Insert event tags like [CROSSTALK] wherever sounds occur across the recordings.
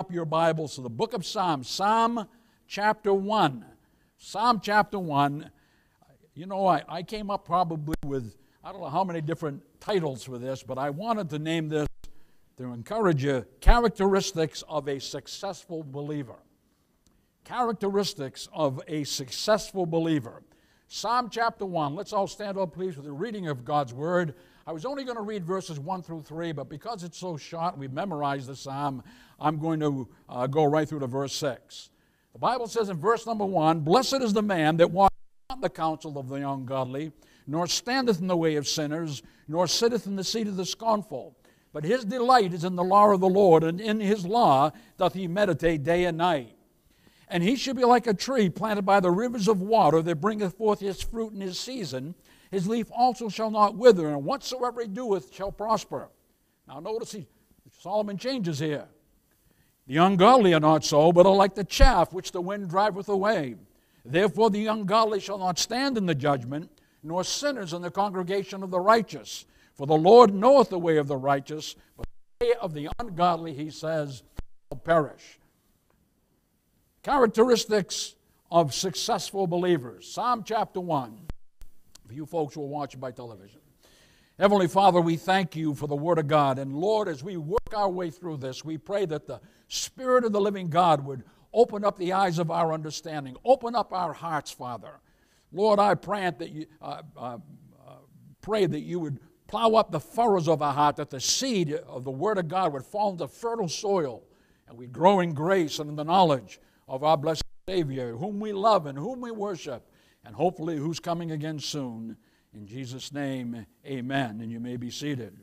up your Bibles to the book of Psalms, Psalm chapter 1. Psalm chapter 1. You know, I, I came up probably with, I don't know how many different titles for this, but I wanted to name this to encourage you characteristics of a successful believer. Characteristics of a successful believer. Psalm chapter 1. Let's all stand up, please, with the reading of God's word. I was only going to read verses 1 through 3, but because it's so short, we've memorized the psalm, I'm going to uh, go right through to verse 6. The Bible says in verse number 1 Blessed is the man that walketh not the counsel of the ungodly, nor standeth in the way of sinners, nor sitteth in the seat of the scornful. But his delight is in the law of the Lord, and in his law doth he meditate day and night. And he shall be like a tree planted by the rivers of water that bringeth forth his fruit in his season his leaf also shall not wither, and whatsoever he doeth shall prosper. Now, notice he, Solomon changes here. The ungodly are not so, but are like the chaff which the wind driveth away. Therefore, the ungodly shall not stand in the judgment, nor sinners in the congregation of the righteous. For the Lord knoweth the way of the righteous, but the way of the ungodly, he says, shall perish. Characteristics of successful believers. Psalm chapter 1 for you folks who are watching by television. Heavenly Father, we thank you for the Word of God. And Lord, as we work our way through this, we pray that the Spirit of the living God would open up the eyes of our understanding, open up our hearts, Father. Lord, I pray that you, uh, uh, uh, pray that you would plow up the furrows of our heart, that the seed of the Word of God would fall into fertile soil, and we grow in grace and in the knowledge of our blessed Savior, whom we love and whom we worship and hopefully who's coming again soon. In Jesus' name, amen. And you may be seated.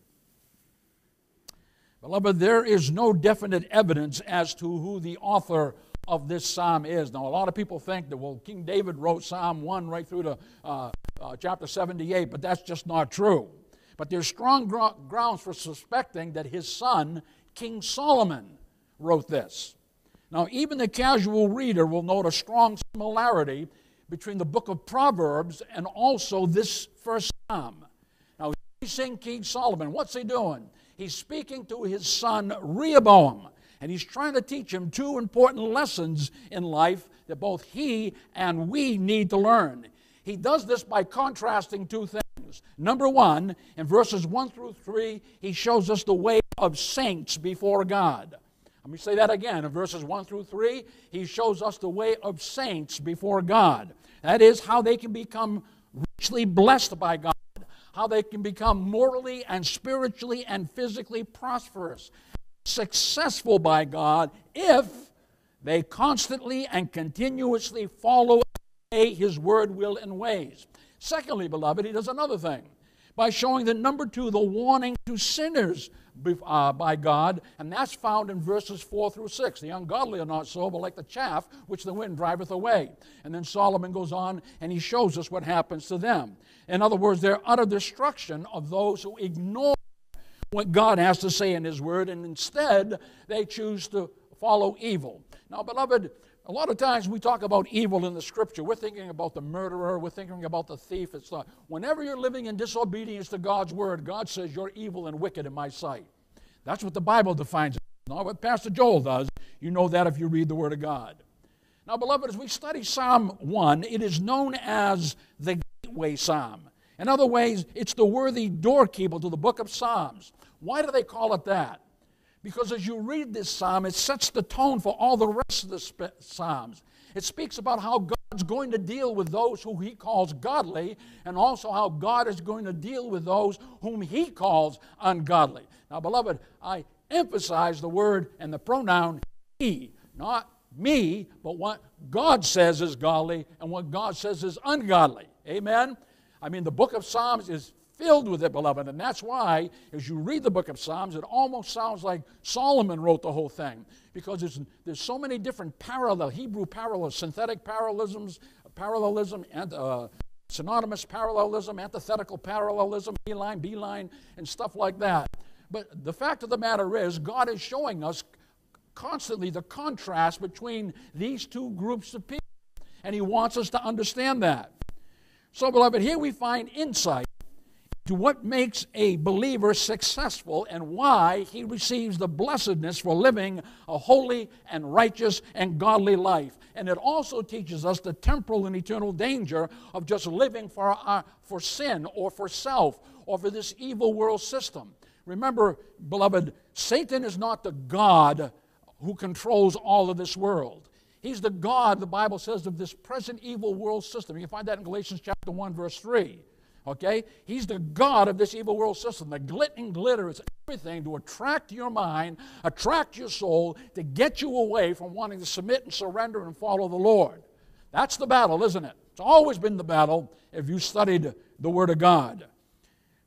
Beloved, there is no definite evidence as to who the author of this psalm is. Now, a lot of people think that, well, King David wrote Psalm 1 right through to uh, uh, chapter 78, but that's just not true. But there's strong gr- grounds for suspecting that his son, King Solomon, wrote this. Now, even the casual reader will note a strong similarity between the book of Proverbs and also this first psalm. Now, he's saying King Solomon. What's he doing? He's speaking to his son Rehoboam, and he's trying to teach him two important lessons in life that both he and we need to learn. He does this by contrasting two things. Number one, in verses 1 through 3, he shows us the way of saints before God. Let me say that again. In verses 1 through 3, he shows us the way of saints before God. That is, how they can become richly blessed by God, how they can become morally and spiritually and physically prosperous, successful by God, if they constantly and continuously follow his word, will, and ways. Secondly, beloved, he does another thing by showing that number two, the warning to sinners uh, by God, and that's found in verses 4 through 6. The ungodly are not so, but like the chaff which the wind driveth away. And then Solomon goes on and he shows us what happens to them. In other words, their utter destruction of those who ignore what God has to say in His Word, and instead they choose to follow evil. Now, beloved, a lot of times we talk about evil in the scripture. We're thinking about the murderer, we're thinking about the thief. It's not. Whenever you're living in disobedience to God's word, God says you're evil and wicked in my sight. That's what the Bible defines it. Not what Pastor Joel does. You know that if you read the word of God. Now, beloved, as we study Psalm 1, it is known as the gateway psalm. In other ways, it's the worthy doorkeeper to the book of Psalms. Why do they call it that? Because as you read this psalm, it sets the tone for all the rest of the psalms. It speaks about how God's going to deal with those who he calls godly, and also how God is going to deal with those whom he calls ungodly. Now, beloved, I emphasize the word and the pronoun he, not me, but what God says is godly and what God says is ungodly. Amen? I mean, the book of Psalms is filled with it, beloved. And that's why, as you read the book of Psalms, it almost sounds like Solomon wrote the whole thing because there's, there's so many different parallel, Hebrew parallels, synthetic parallelisms, parallelism, and uh, synonymous parallelism, antithetical parallelism, B line, B line, and stuff like that. But the fact of the matter is, God is showing us constantly the contrast between these two groups of people. And He wants us to understand that. So, beloved, here we find insight to what makes a believer successful and why he receives the blessedness for living a holy and righteous and godly life. And it also teaches us the temporal and eternal danger of just living for, our, for sin or for self or for this evil world system. Remember, beloved, Satan is not the God who controls all of this world. He's the God, the Bible says, of this present evil world system. You can find that in Galatians chapter 1, verse 3. Okay? He's the God of this evil world system. The glittering glitter is everything to attract your mind, attract your soul, to get you away from wanting to submit and surrender and follow the Lord. That's the battle, isn't it? It's always been the battle if you studied the Word of God.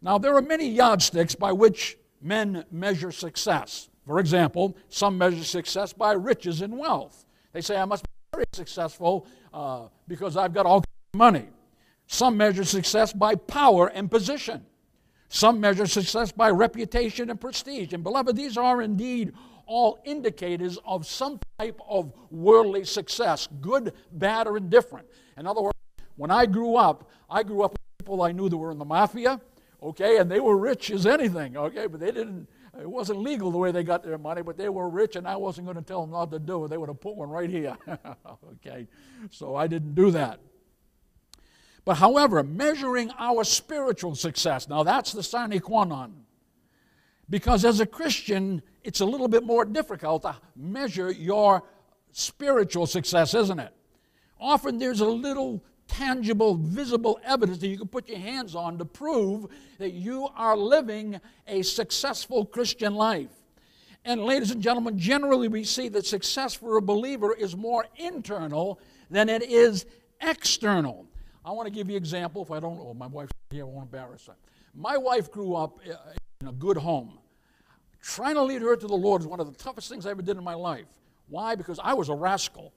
Now, there are many yardsticks by which men measure success. For example, some measure success by riches and wealth. They say, I must be very successful uh, because I've got all money. Some measure success by power and position. Some measure success by reputation and prestige. And beloved, these are indeed all indicators of some type of worldly success, good, bad, or indifferent. In other words, when I grew up, I grew up with people I knew that were in the mafia, okay, and they were rich as anything, okay, but they didn't, it wasn't legal the way they got their money, but they were rich, and I wasn't going to tell them not to do it. They would have put one right here, [LAUGHS] okay, so I didn't do that. But however, measuring our spiritual success, now that's the sine qua non. Because as a Christian, it's a little bit more difficult to measure your spiritual success, isn't it? Often there's a little tangible, visible evidence that you can put your hands on to prove that you are living a successful Christian life. And, ladies and gentlemen, generally we see that success for a believer is more internal than it is external. I want to give you an example. If I don't, oh, my wife's here, I won't embarrass her. My wife grew up uh, in a good home. Trying to lead her to the Lord is one of the toughest things I ever did in my life. Why? Because I was a rascal.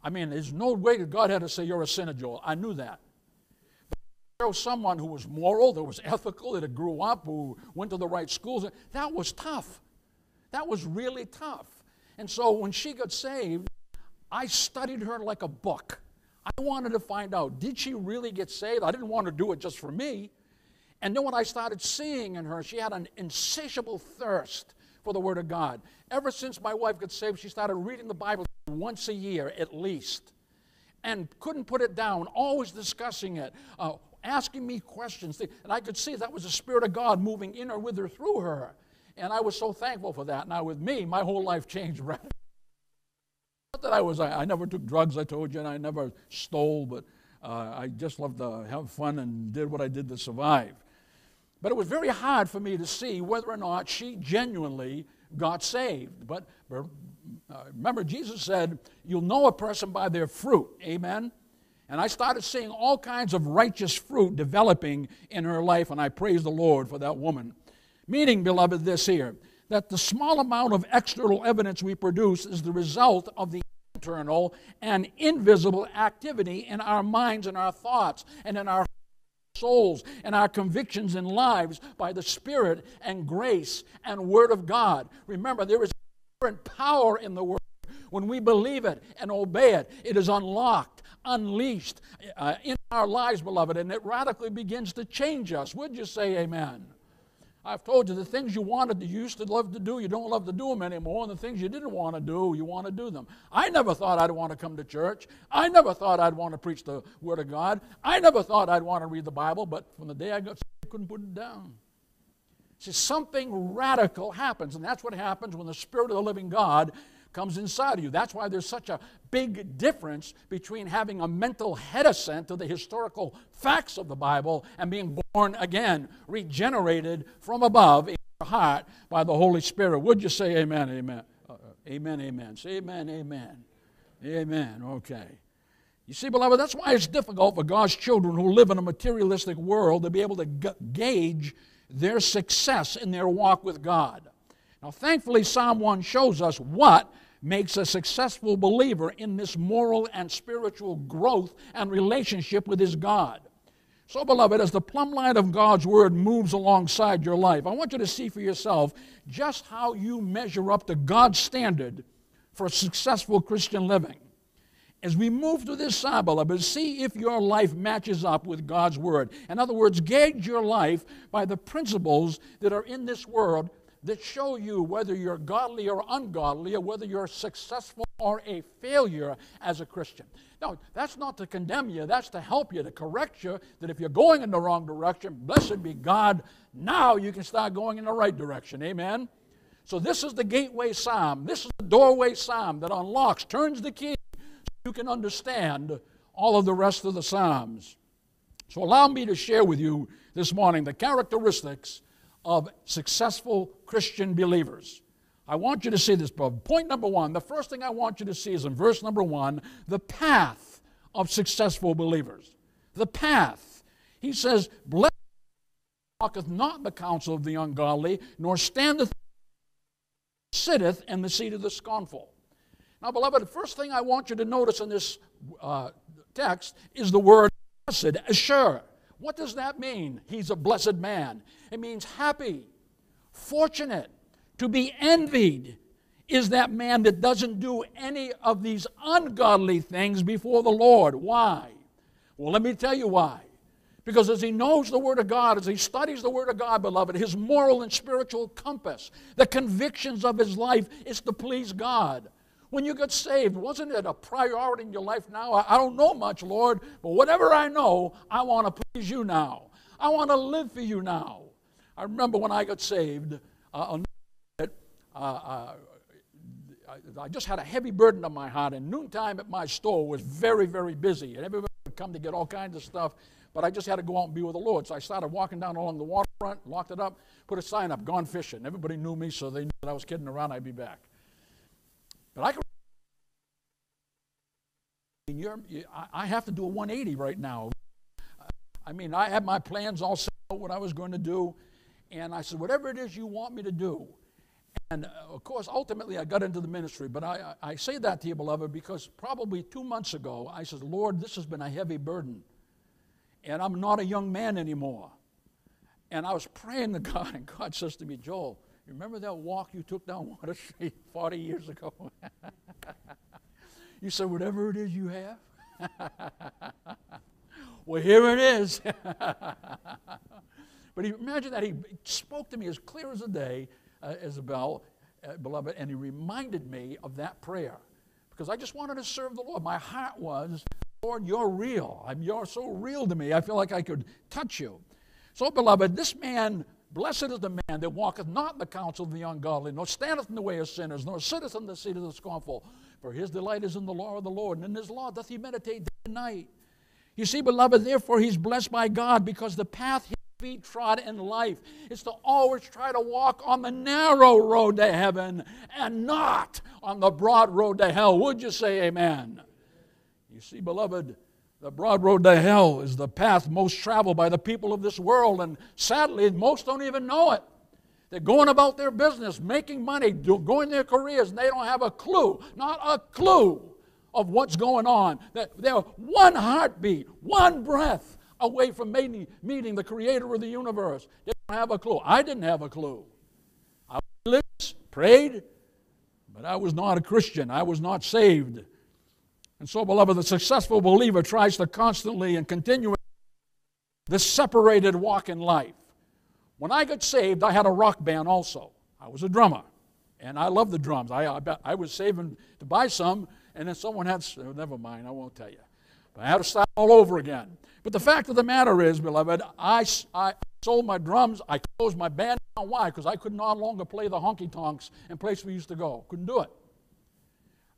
I mean, there's no way that God had to say, You're a sinner, Joel. I knew that. But there was someone who was moral, that was ethical, that grew up, who went to the right schools. That was tough. That was really tough. And so when she got saved, I studied her like a book. I wanted to find out did she really get saved? I didn't want to do it just for me. And then when I started seeing in her, she had an insatiable thirst for the Word of God. Ever since my wife got saved, she started reading the Bible once a year at least and couldn't put it down, always discussing it, uh, asking me questions. And I could see that was the Spirit of God moving in or with her through her. And I was so thankful for that. Now, with me, my whole life changed [LAUGHS] radically that I was, I, I, never took drugs, I told you, and I never stole, but uh, I just loved to have fun and did what I did to survive. But it was very hard for me to see whether or not she genuinely got saved. But uh, remember, Jesus said, You'll know a person by their fruit. Amen? And I started seeing all kinds of righteous fruit developing in her life, and I praise the Lord for that woman. Meaning, beloved, this here that the small amount of external evidence we produce is the result of the internal and invisible activity in our minds and our thoughts and in our souls and our convictions and lives by the Spirit and grace and Word of God. Remember, there is different power in the Word. When we believe it and obey it, it is unlocked, unleashed uh, in our lives, beloved, and it radically begins to change us. Would you say amen? I've told you the things you wanted, you used to love to do, you don't love to do them anymore, and the things you didn't want to do, you want to do them. I never thought I'd want to come to church. I never thought I'd want to preach the Word of God. I never thought I'd want to read the Bible, but from the day I got I couldn't put it down. See, something radical happens, and that's what happens when the Spirit of the living God comes inside of you. That's why there's such a big difference between having a mental head assent to the historical facts of the Bible and being born again, regenerated from above in your heart by the Holy Spirit. Would you say amen, amen? Uh, uh amen, amen. Say amen, amen. Amen. Okay. You see, beloved, that's why it's difficult for God's children who live in a materialistic world to be able to g- gauge their success in their walk with God. Now, thankfully, Psalm 1 shows us what makes a successful believer in this moral and spiritual growth and relationship with his God. So, beloved, as the plumb line of God's Word moves alongside your life, I want you to see for yourself just how you measure up to God's standard for successful Christian living. as we move through this psalm, beloved, see if your life matches up with God's word. In other words, gauge your life by the principles that are in this word that show you whether you're godly or ungodly, or whether you're successful or a failure as a Christian. Now, that's not to condemn you, that's to help you, to correct you, that if you're going in the wrong direction, blessed be God, now you can start going in the right direction. Amen? So, this is the gateway psalm. This is the doorway psalm that unlocks, turns the key so you can understand all of the rest of the Psalms. So, allow me to share with you this morning the characteristics of successful Christian believers. I want you to see this. Point number one the first thing I want you to see is in verse number one the path of successful believers. The path. He says, Blessed walketh not the counsel of the ungodly, nor standeth, sitteth in the seat of the scornful. Now, beloved, the first thing I want you to notice in this uh, text is the word blessed, assure. What does that mean? He's a blessed man. It means happy, fortunate, to be envied is that man that doesn't do any of these ungodly things before the Lord. Why? Well, let me tell you why. Because as he knows the Word of God, as he studies the Word of God, beloved, his moral and spiritual compass, the convictions of his life is to please God. When you got saved, wasn't it a priority in your life now? I, don't know much, Lord, but whatever I know, I want to please you now. I want to live for you now. I remember when I got saved, uh, uh, uh, I just had a heavy burden on my heart, and noontime at my store was very, very busy, and everybody would come to get all kinds of stuff, but I just had to go out and be with the Lord. So I started walking down along the waterfront, locked it up, put a sign up, gone fishing. Everybody knew me, so they knew that I was kidding around, I'd be back. But I can. I have to do a 180 right now. I mean, I had my plans all set out what I was going to do, and I said, whatever it is you want me to do. And uh, of course, ultimately, I got into the ministry. But I, I say that to you, beloved, because probably two months ago, I said, Lord, this has been a heavy burden. And I'm not a young man anymore. And I was praying to [LAUGHS] God, and God says to me, Joel, Remember that walk you took down Water Street [LAUGHS] 40 years ago? [LAUGHS] you said, whatever it is you have. well, here it is. But he, imagine that he spoke to me as clear as a day, uh, Isabel, uh, beloved, and he reminded me of that prayer because I just wanted to serve the Lord. My heart was, Lord, you're real. I'm, you're so real to me. I feel like I could touch you. So, beloved, this man Blessed is the man that walketh not in the counsel of the ungodly, nor standeth in the way of sinners, nor sitteth in the seat of the scornful. For his delight is in the law of the Lord, and in his law doth he meditate day and night. You see, beloved, therefore he's blessed by God because the path his feet trod in life is to always try to walk on the narrow road to heaven and not on the broad road to hell. Would you say amen? You see, beloved, the broad road to hell is the path most traveled by the people of this world, and sadly, most don't even know it. They're going about their business, making money, going their careers, and they don't have a clue, not a clue of what's going on. They're one heartbeat, one breath away from meeting the creator of the universe. Don't have a clue. I didn't have a clue. I lived, prayed, but I was not a Christian. I was not saved. And so, beloved, the successful believer tries to constantly and continually this separated walk in life. When I got saved, I had a rock band also. I was a drummer, and I love the drums. I, I, I was saving to buy some, and then someone had, never mind, I won't tell you. But I had to start all over again. But the fact of the matter is, beloved, I, I sold my drums, I closed my band down. Why? Because I could no longer play the honky tonks and place we used to go. Couldn't do it.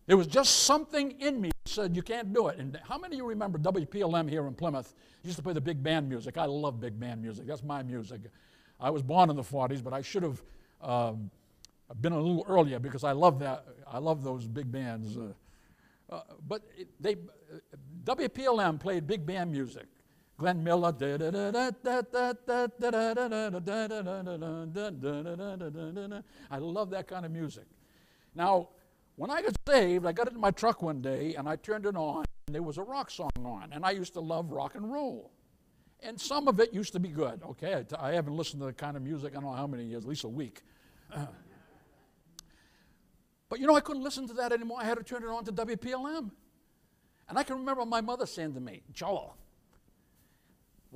There was just something in me that said, You can't do it. And how many of you remember WPLM here in Plymouth? used to play the big band music. I love big band music. That's my music. I was born in the 40s, but I should have um, been a little earlier because I love that. I love those big bands. Uh, uh, but they, WPLM played big band music. Glenn Miller. I love that kind of music. Now, when I got saved, I got in my truck one day and I turned it on, and there was a rock song on. And I used to love rock and roll. And some of it used to be good, okay? I, haven't listened to the kind of music, I don't know how many years, at least a week. Uh, but you know, I couldn't listen to that anymore. I had to turn it on to WPLM. And I can remember my mother saying to me, Joel,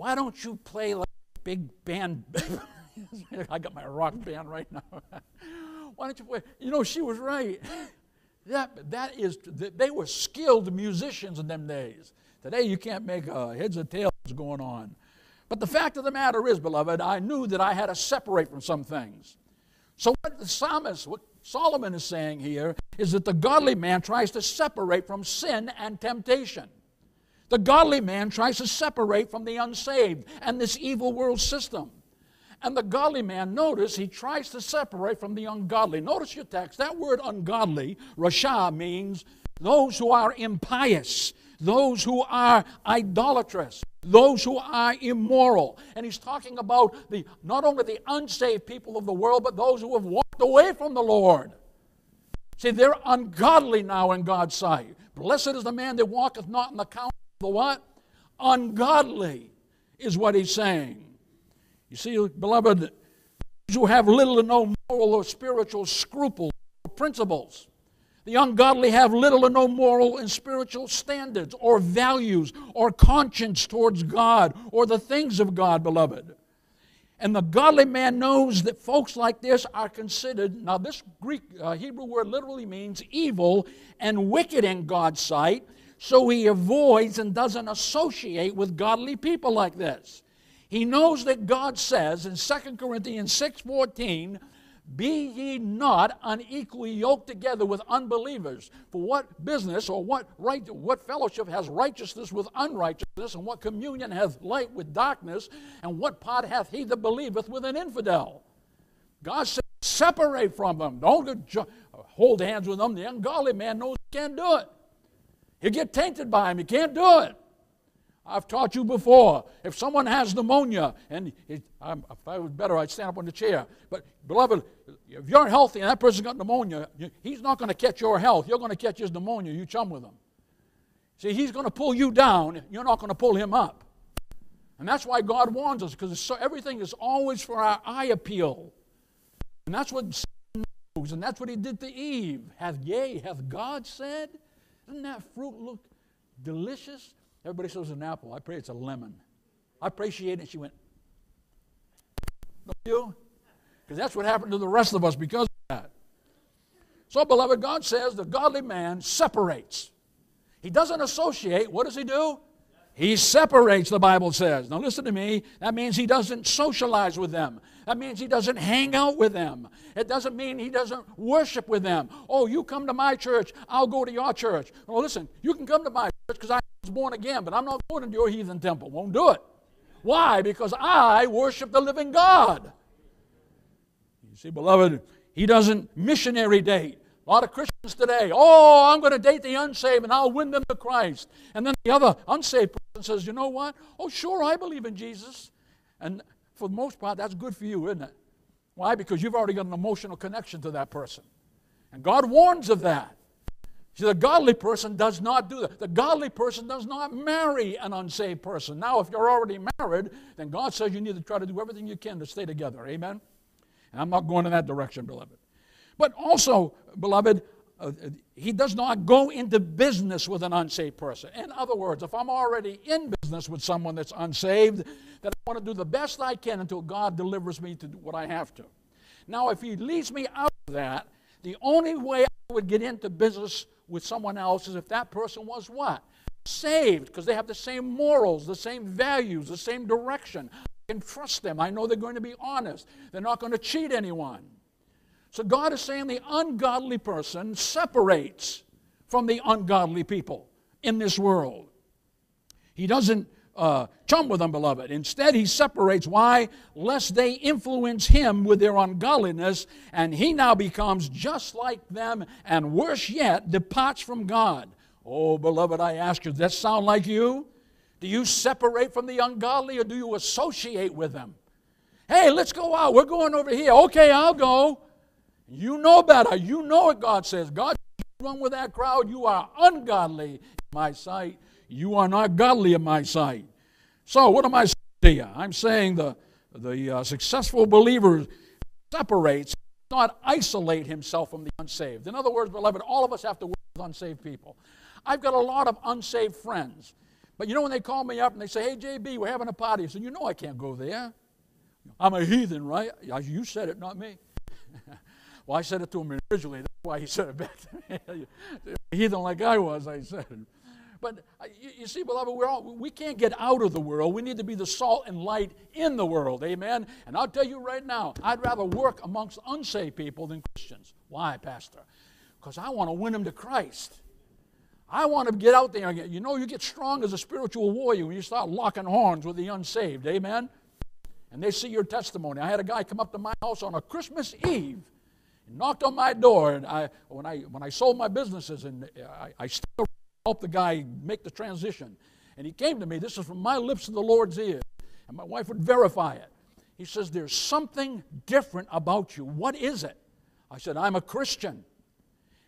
why don't you play like big band? [LAUGHS] I got my rock band right now. [LAUGHS] why don't you play? You know, she was right. [LAUGHS] That, that is, they were skilled musicians in them days. Today you can't make uh, heads or tails going on. But the fact of the matter is, beloved, I knew that I had to separate from some things. So what the psalmist, what Solomon is saying here, is that the godly man tries to separate from sin and temptation. The godly man tries to separate from the unsaved and this evil world system. And the godly man, notice, he tries to separate from the ungodly. Notice your text. That word ungodly, rasha, means those who are impious, those who are idolatrous, those who are immoral. And he's talking about the not only the unsaved people of the world, but those who have walked away from the Lord. See, they're ungodly now in God's sight. Blessed is the man that walketh not in the counsel the what? Ungodly is what he's saying. You see, beloved, those who have little to no moral or spiritual scruples or principles. The ungodly have little or no moral and spiritual standards or values or conscience towards God or the things of God, beloved. And the godly man knows that folks like this are considered, now, this Greek uh, Hebrew word literally means evil and wicked in God's sight, so he avoids and doesn't associate with godly people like this. He knows that God says in 2 Corinthians 6:14, "Be ye not unequally yoked together with unbelievers. For what business or what right what fellowship has righteousness with unrighteousness, and what communion hath light with darkness, and what part hath he that believeth with an infidel?" God says, "Separate from them. Don't hold hands with them. The ungodly man knows he can't do it. You get tainted by him. You can't do it." I've taught you before. If someone has pneumonia, and it, if I was better, I'd stand up on the chair. But, beloved, if you're healthy and that person's got pneumonia, he's not going to catch your health. You're going to catch his pneumonia. You chum with him. See, he's going to pull you down. You're not going to pull him up. And that's why God warns us, because so, everything is always for our eye appeal. And that's what knows, and that's what he did to Eve. Hath yea, hath God said? Doesn't that fruit look delicious? Everybody says an apple. I pray it's a lemon. I pray she ate it she went, Don't you? Because that's what happened to the rest of us because of that. So, beloved, God says the godly man separates. He doesn't associate. What does he do? He separates, the Bible says. Now, listen to me. That means he doesn't socialize with them. That means he doesn't hang out with them. It doesn't mean he doesn't worship with them. Oh, you come to my church, I'll go to your church. Well, listen, you can come to my church because I was born again, but I'm not going to your heathen temple. Won't do it. Why? Because I worship the living God. You see, beloved, he doesn't missionary date. A lot of Christians today, oh, I'm going to date the unsaved and I'll win them to Christ. And then the other unsaved person says, you know what? Oh, sure, I believe in Jesus. And for the most part, that's good for you, isn't it? Why? Because you've already got an emotional connection to that person. And God warns of that. See, the godly person does not do that. The godly person does not marry an unsaved person. Now, if you're already married, then God says you need to try to do everything you can to stay together. Amen? And I'm not going in that direction, beloved. But also, beloved, uh, he does not go into business with an unsaved person. In other words, if I'm already in business with someone that's unsaved, then I want to do the best I can until God delivers me to do what I have to. Now, if he leads me out of that, the only way I would get into business with someone else is if that person was what? Saved, because they have the same morals, the same values, the same direction. I can trust them. I know they're going to be honest. They're not going to cheat anyone. So God is saying the ungodly person separates from the ungodly people in this world. He doesn't uh, chum with them, beloved. Instead, he separates. Why? Lest they influence him with their ungodliness, and he now becomes just like them, and worse yet, departs from God. Oh, beloved, I ask you, does that sound like you? Do you separate from the ungodly, or do you associate with them? Hey, let's go out. We're going over here. Okay, I'll go. You know better. You know what God says. God, run with that crowd. You are ungodly in my sight. You are not godly in my sight. So, what am I saying to you? I'm saying the, the uh, successful believer separates, not isolate himself from the unsaved. In other words, beloved, all of us have to work with unsaved people. I've got a lot of unsaved friends. But you know when they call me up and they say, hey, JB, we're having a party. I said, you know I can't go there. I'm a heathen, right? You said it, not me. [LAUGHS] well, I said it to him originally. That's why he said it back to me. [LAUGHS] heathen like I was, I said. But uh, you, you, see, beloved, we're all, we can't get out of the world. We need to be the salt and light in the world. Amen? And I'll tell you right now, I'd rather work amongst unsaved people than Christians. Why, Pastor? Because I want to win them to Christ. I want to get out there. You know, you get strong as a spiritual warrior when you start locking horns with the unsaved. Amen? And they see your testimony. I had a guy come up to my house on a Christmas Eve knocked on my door. And I, when, I, when I sold my businesses, and uh, I, I still helped the guy make the transition. And he came to me. This is from my lips to the Lord's ears. And my wife would verify it. He says, There's something different about you. What is it? I said, I'm a Christian.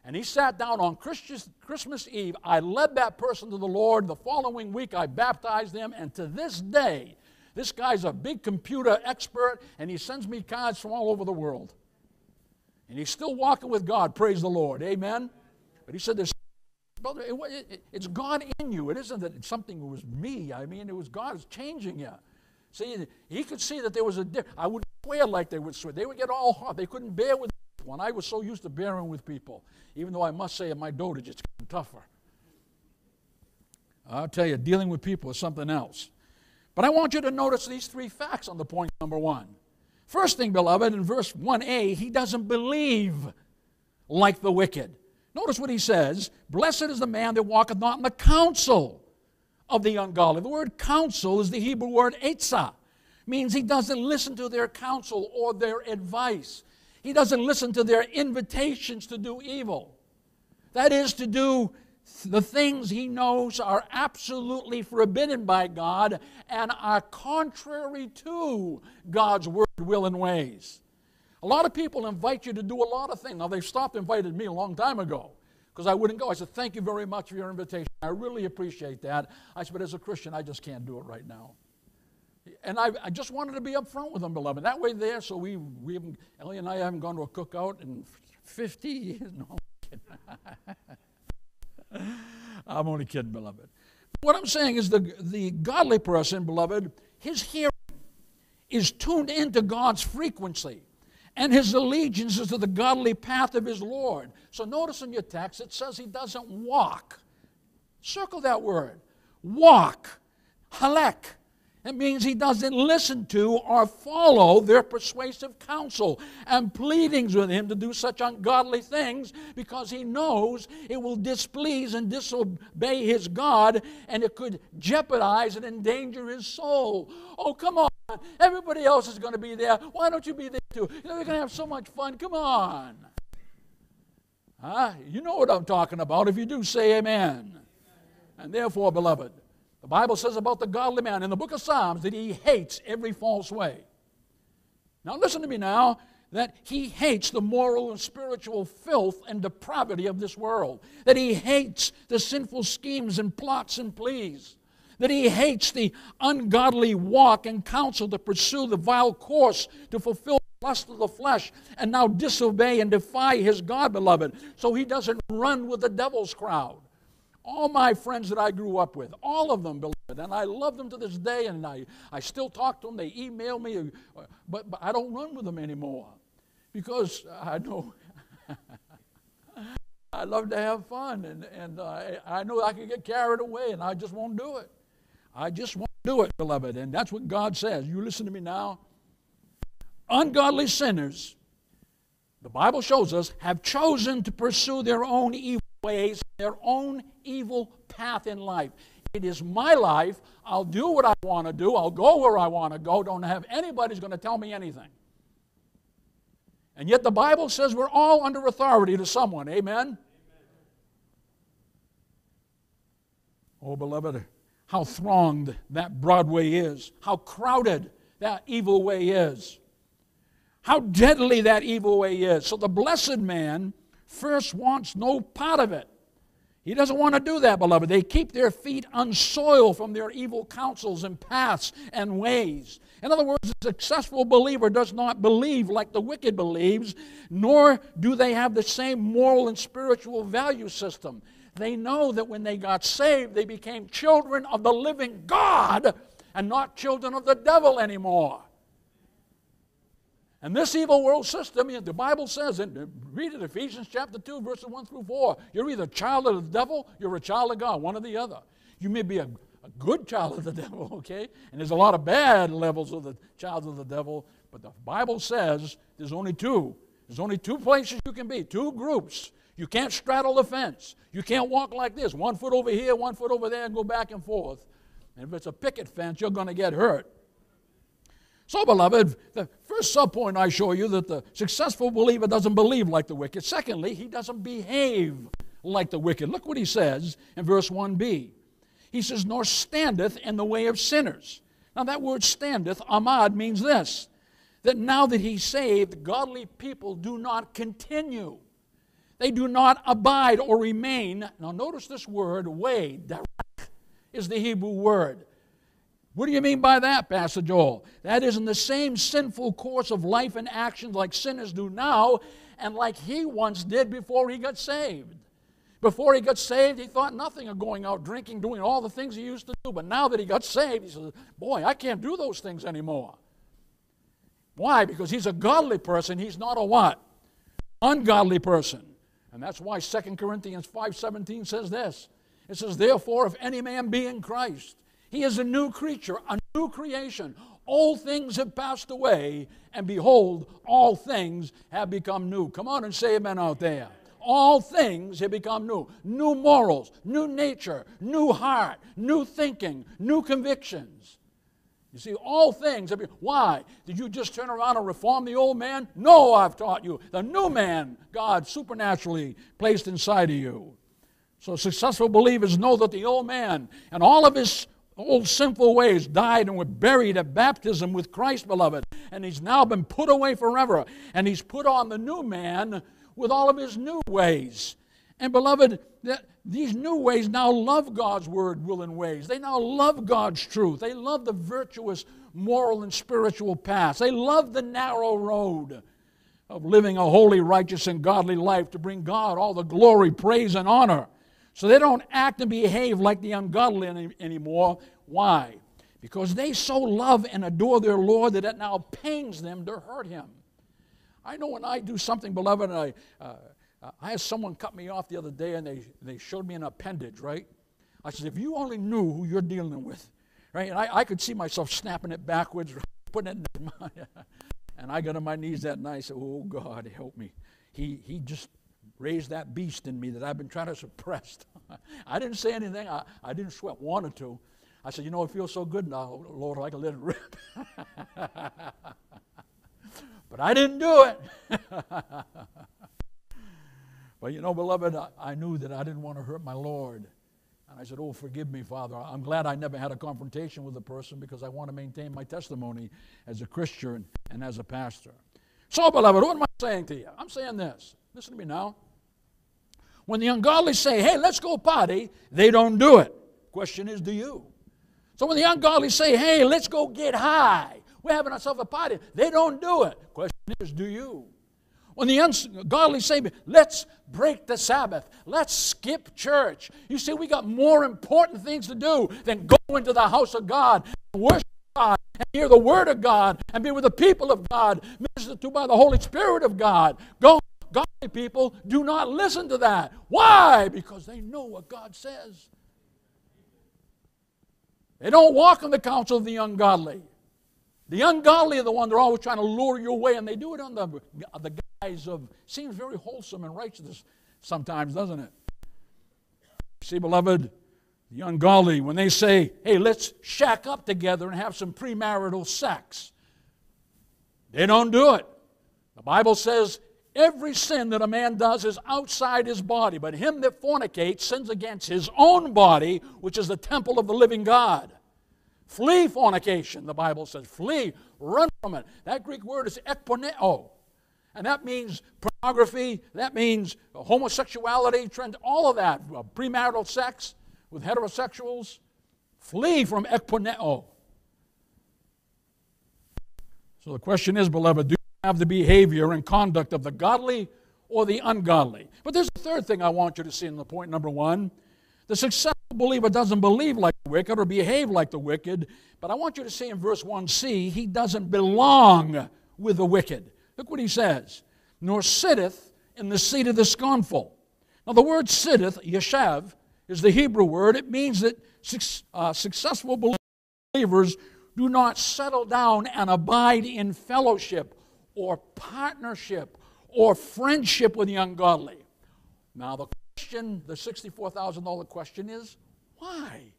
And he sat down on Christmas Eve. I led that person to the Lord. The following week, I baptized them. And to this day, this guy's a big computer expert, and he sends me cards from all over the world. And he's still walking with God. Praise the Lord. Amen. But he said, There's brother, it, it, it's God in you. It isn't that something was me. I mean, it was God is changing you. See, he could see that there was a difference. I would swear like they would swear. They would get all hot. They couldn't bear with one. I was so used to bearing with people, even though I must say in my dotage it's getting tougher. I'll tell you, dealing with people is something else. But I want you to notice these three facts on the point number one. First thing, beloved, in verse 1a, he doesn't believe like the wicked. Notice what he says Blessed is the man that walketh not in the counsel of the ungodly. The word counsel is the Hebrew word etzah, means he doesn't listen to their counsel or their advice. He doesn't listen to their invitations to do evil. That is, to do the things he knows are absolutely forbidden by God and are contrary to God's word, will, and ways. A lot of people invite you to do a lot of things. Now, they stopped inviting me a long time ago because I wouldn't go. I said, Thank you very much for your invitation. I really appreciate that. I said, But as a Christian, I just can't do it right now. And I, I just wanted to be upfront with them, beloved. That way, there, so we, we haven't, Ellie and I haven't gone to a cookout in 50 years. [LAUGHS] No, [LAUGHS] [LAUGHS] I'm, only kidding, beloved. What I'm saying is the, the godly person, beloved, his hearing is tuned into God's frequency and his allegiance is to the godly path of his Lord. So notice in your text it says he doesn't walk. Circle that word. Walk. Halek. It means he doesn't listen to or follow their persuasive counsel and pleadings with him to do such ungodly things because he knows it will displease and disobey his God and it could jeopardize and endanger his soul. Oh, come on. Everybody else is going to be there. Why don't you be there too? You know, we're going to have so much fun. Come on. Huh? You know what I'm talking about. If you do, say amen. And therefore, beloved, the Bible says about the godly man in the book of Psalms that he hates every false way. Now, listen to me now that he hates the moral and spiritual filth and depravity of this world, that he hates the sinful schemes and plots and pleas, that he hates the ungodly walk and counsel to pursue the vile course to fulfill the lust of the flesh and now disobey and defy his God, beloved, so he doesn't run with the devil's crowd. All my friends that I grew up with, all of them, beloved, and I love them to this day, and I, I still talk to them. They email me, but, but I don't run with them anymore because I know [LAUGHS] I love to have fun, and, and I know I can get carried away, and I just won't do it. I just won't do it, beloved, and that's what God says. You listen to me now. Ungodly sinners, the Bible shows us, have chosen to pursue their own evil ways, their own evil path in life. It is my life. I'll do what I want to do. I'll go where I want to go. Don't have anybody's going to tell me anything. And yet the Bible says we're all under authority to someone. Amen? Amen. Oh, beloved, how thronged that broad way is, how crowded that evil way is, how deadly that evil way is. So the blessed man first wants no part of it. He doesn't want to do that, beloved. They keep their feet unsoiled from their evil counsels and paths and ways. In other words, a successful believer does not believe like the wicked believes, nor do they have the same moral and spiritual value system. They know that when they got saved, they became children of the living God and not children of the devil anymore. And this evil world system, the Bible says, and read it, Ephesians chapter 2, verses 1 through 4. You're either a child of the devil, you're a child of God, one or the other. You may be a, a good child of the [LAUGHS] devil, okay? And there's a lot of bad levels of the child of the devil, but the Bible says there's only two. There's only two places you can be, two groups. You can't straddle the fence. You can't walk like this, one foot over here, one foot over there, and go back and forth. And if it's a picket fence, you're going to get hurt. So, beloved, the first subpoint I show you that the successful believer doesn't believe like the wicked. Secondly, he doesn't behave like the wicked. Look what he says in verse 1b. He says, Nor standeth in the way of sinners. Now, that word standeth, amad, means this that now that he's saved, godly people do not continue. They do not abide or remain. Now, notice this word, way, direct, is the Hebrew word. What do you mean by that, Pastor Joel? That is in the same sinful course of life and actions like sinners do now and like he once did before he got saved. Before he got saved, he thought nothing of going out drinking, doing all the things he used to do. But now that he got saved, he says, Boy, I can't do those things anymore. Why? Because he's a godly person. He's not a what? Ungodly person. And that's why 2 Corinthians 5.17 says this. It says, Therefore, if any man be in Christ, he is a new creature, a new creation. All things have passed away, and behold, all things have become new. Come on and say amen out there. All things have become new. New morals, new nature, new heart, new thinking, new convictions. You see, all things have been. Why? Did you just turn around and reform the old man? No, I've taught you. The new man God supernaturally placed inside of you. So successful believers know that the old man and all of his old sinful ways died and were buried at baptism with Christ, beloved. And he's now been put away forever. And he's put on the new man with all of his new ways. And beloved, that these new ways now love God's word, will, and ways. They now love God's truth. They love the virtuous moral and spiritual paths. They love the narrow road of living a holy, righteous, and godly life to bring God all the glory, praise, and honor. So they don't act and behave like the ungodly any, anymore. Why? Because they so love and adore their Lord that it now pains them to hurt him. I know when I do something, beloved, and I, uh, I had someone cut me off the other day and they, they showed me an appendage, right? I said, if you only knew who you're dealing with, right? And I, I could see myself snapping it backwards, [LAUGHS] putting it in [LAUGHS] my And I got on my knees that night and said, oh, God, help me. He, he just raised that beast in me that I've been trying to suppress. [LAUGHS] I didn't say anything. I, I didn't sweat, wanted to. I said, you know, it feels so good now, Lord, I can let it rip. [LAUGHS] but I didn't do it. [LAUGHS] but you know, beloved, I, I knew that I didn't want to hurt my Lord. And I said, Oh, forgive me, Father. I'm glad I never had a confrontation with a person because I want to maintain my testimony as a Christian and as a pastor. So, beloved, what am I saying to you? I'm saying this. Listen to me now. When the ungodly say, hey, let's go party, they don't do it. Question is, do you? So when the ungodly say, hey, let's go get high, we're having ourselves a party, they don't do it. Question is, do you? When the ungodly say, let's break the Sabbath, let's skip church. You see, we got more important things to do than go into the house of God and worship God and hear the Word of God and be with the people of God, ministered to by the Holy Spirit of God. Go Godly people do not listen to that. Why? Because they know what God says. They don't walk in the counsel of the ungodly. The ungodly are the one they're always trying to lure you away, and they do it on the, the guise of seems very wholesome and righteous sometimes, doesn't it? See, beloved, the ungodly, when they say, hey, let's shack up together and have some premarital sex, they don't do it. The Bible says Every sin that a man does is outside his body, but him that fornicates sins against his own body, which is the temple of the living God. Flee fornication, the Bible says. Flee, run from it. That Greek word is ekporneo. And that means pornography, that means homosexuality, trend, all of that, uh, premarital sex with heterosexuals. Flee from ekporneo. So the question is, beloved, do have the behavior and conduct of the godly or the ungodly? But there's a third thing I want you to see in the point number one. The successful believer doesn't believe like the wicked or behave like the wicked, but I want you to see in verse 1c, he doesn't belong with the wicked. Look what he says. Nor sitteth in the seat of the scornful. Now, the word sitteth, yeshav, is the Hebrew word. It means that uh, successful believers do not settle down and abide in fellowship or partnership or friendship with the ungodly. Now, the question, the $64,000 question is why?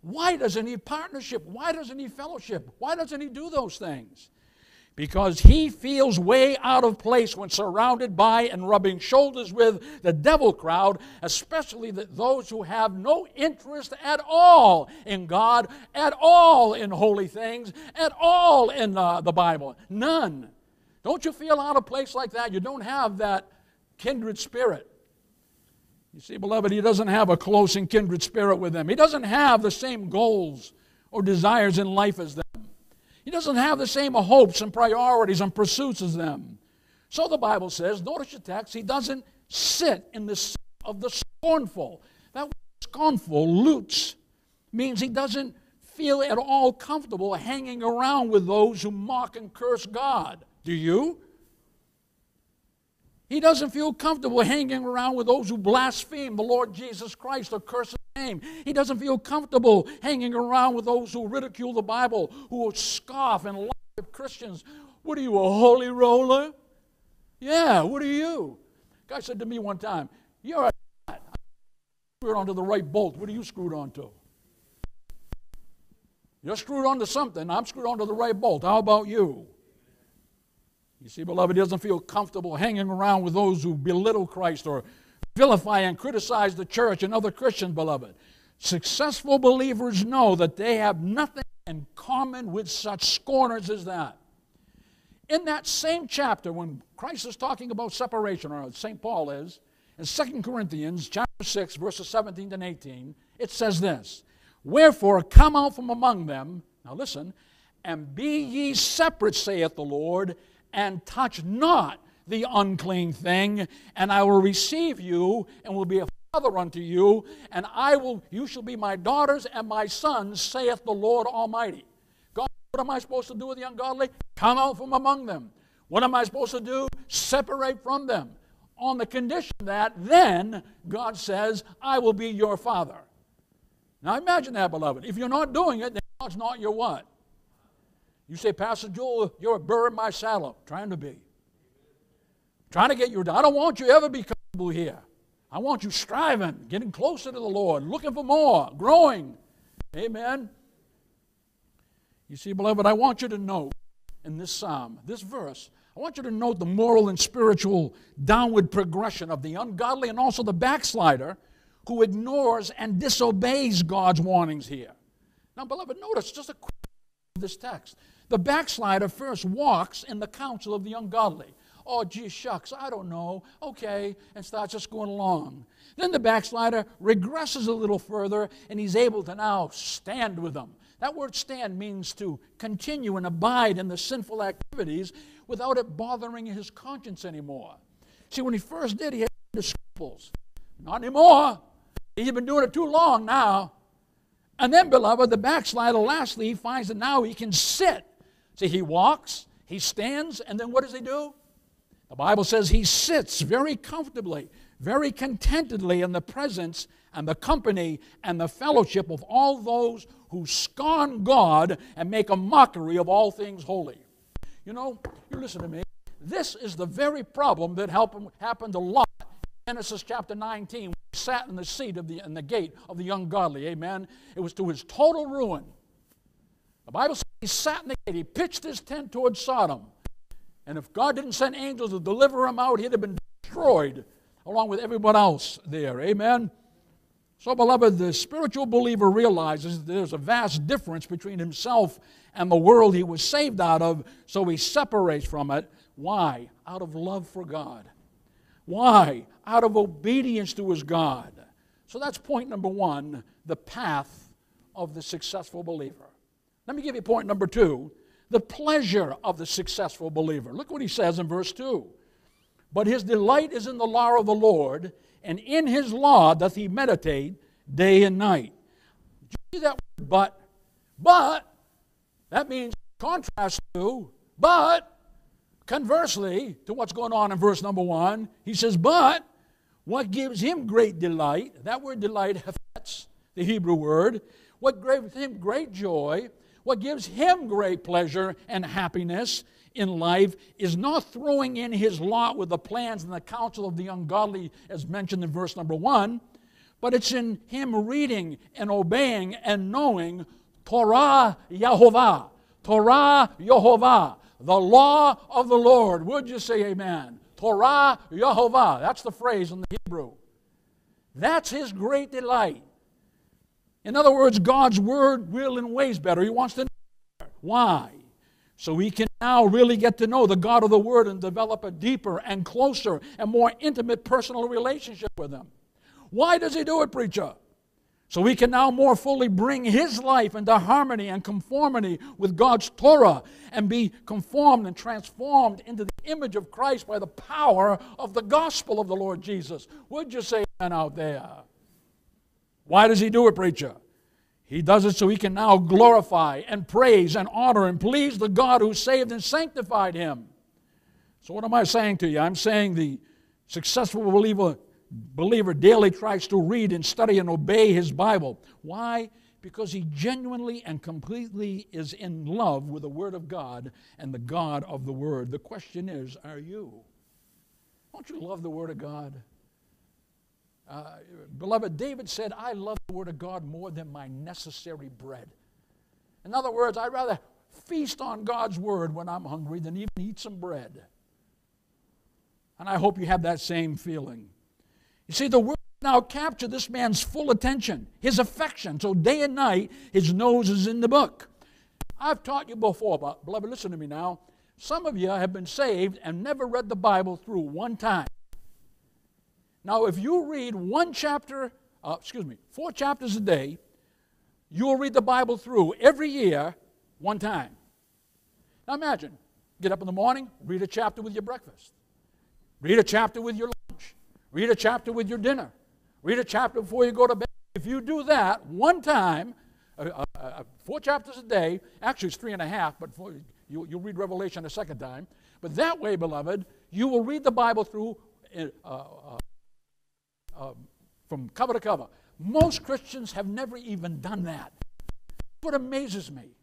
Why doesn't he partnership? Why doesn't he fellowship? Why doesn't he do those things? because he feels way out of place when surrounded by and rubbing shoulders with the devil crowd, especially those who have no interest at all in God, at all in holy things, at all in uh, the Bible. None. Don't you feel out of place like that? You don't have that kindred spirit. You see, beloved, he doesn't have a close and kindred spirit with them. He doesn't have the same goals or desires in life as them. He doesn't have the same hopes and priorities and pursuits as them. So the Bible says, notice your text, he doesn't sit in the seat of the scornful. That word scornful, lutz, means he doesn't feel at all comfortable hanging around with those who mock and curse God. Do you? He doesn't feel comfortable hanging around with those who blaspheme the Lord Jesus Christ or curse his name. He doesn't feel comfortable hanging around with those who ridicule the Bible, who scoff and laugh at Christians. What are you, a holy roller? Yeah, what are you? Guy said to me one time, You're a screwed onto the right bolt. What are you screwed onto? You're screwed onto something. I'm screwed onto the right bolt. How about you? You see, beloved, he doesn't feel comfortable hanging around with those who belittle Christ or vilify and criticize the church and other Christians, beloved. Successful believers know that they have nothing in common with such scorners as that. In that same chapter, when Christ is talking about separation, or St. Paul is, in 2 Corinthians chapter 6, verses 17 and 18, it says this Wherefore come out from among them, now listen, and be ye separate, saith the Lord, and touch not the unclean thing, and I will receive you and will be a father unto you, and I will you shall be my daughters and my sons, saith the Lord Almighty. God, what am I supposed to do with the ungodly? Come out from among them. What am I supposed to do? Separate from them. On the condition that then God says, I will be your father. Now imagine that, beloved. If you're not doing it, then God's not your what? You say, Pastor Joel, you're a burr in my saddle. Trying to be. Trying to get you. I don't want you ever be comfortable here. I want you striving, getting closer to the Lord, looking for more, growing. Amen. You see, beloved, I want you to note in this psalm, this verse, I want you to note the moral and spiritual downward progression of the ungodly and also the backslider who ignores and disobeys God's warnings here. Now, beloved, notice just a quick this text. The backslider first walks in the counsel of the ungodly. Oh, gee, shucks, I don't know. Okay, and starts just going along. Then the backslider regresses a little further and he's able to now stand with them. That word stand means to continue and abide in the sinful activities without it bothering his conscience anymore. See, when he first did, he had scruples. Not anymore. He's been doing it too long now. And then, beloved, the backslider lastly he finds that now he can sit See, he walks, he stands, and then what does he do? The Bible says he sits very comfortably, very contentedly in the presence and the company and the fellowship of all those who scorn God and make a mockery of all things holy. You know, you listen to me. This is the very problem that happened to Lot Genesis chapter 19. He sat in the seat of the in the gate of the ungodly. Amen. It was to his total ruin. The Bible says he sat in the gate, he pitched his tent towards Sodom. And if God didn't send angels to deliver him out, he'd have been destroyed along with everyone else there. Amen? So, beloved, the spiritual believer realizes there's a vast difference between himself and the world he was saved out of, so he separates from it Why? Out of love for God. Why? Out of obedience to his God. So that's point number one the path of the successful believer. Let me give you point number two the pleasure of the successful believer. Look what he says in verse 2. But his delight is in the law of the Lord, and in his law doth he meditate day and night. Did you see that word, but? But, that means contrast to, but, conversely to what's going on in verse number one, he says, but what gives him great delight, that word delight, [LAUGHS] hefetz, the Hebrew word, what gives him great joy, what gives him great pleasure and happiness in life is not throwing in his lot with the plans and the counsel of the ungodly, as mentioned in verse number one, but it's in him reading and obeying and knowing Torah Yehovah. Torah Yehovah, the law of the Lord. Would you say amen? Torah Yehovah. That's the phrase in the Hebrew. That's his great delight. In other words, God's word will and ways better. He wants to know. Why? So we can now really get to know the God of the Word and develop a deeper and closer and more intimate personal relationship with Him. Why does He do it, preacher? So we can now more fully bring His life into harmony and conformity with God's Torah and be conformed and transformed into the image of Christ by the power of the gospel of the Lord Jesus. Would you say amen out there? Why does he do it, preacher? He does it so he can now glorify and praise and honor and please the God who saved and sanctified him. So, what am I saying to you? I'm saying the successful believer, believer daily tries to read and study and obey his Bible. Why? Because he genuinely and completely is in love with the Word of God and the God of the Word. The question is, are you? Don't you love the Word of God? Uh, beloved, David said, I love the Word of God more than my necessary bread. In other words, I'd rather feast on God's Word when I'm hungry than even eat some bread. And I hope you have that same feeling. You see, the Word now captured this man's full attention, his affection. So day and night, his nose is in the book. I've taught you before, but beloved, listen to me now. Some of you have been saved and never read the Bible through one time. Now, if you read one chapter, uh, excuse me, four chapters a day, you'll read the Bible through every year one time. Now imagine, get up in the morning, read a chapter with your breakfast, read a chapter with your lunch, read a chapter with your dinner, read a chapter before you go to bed. If you do that one time, uh, uh, uh four chapters a day, actually it's three and a half, but four, you, will read Revelation a second time. But that way, beloved, you will read the Bible through uh, uh from cover to cover. Most Christians have never even done that. What amazes me.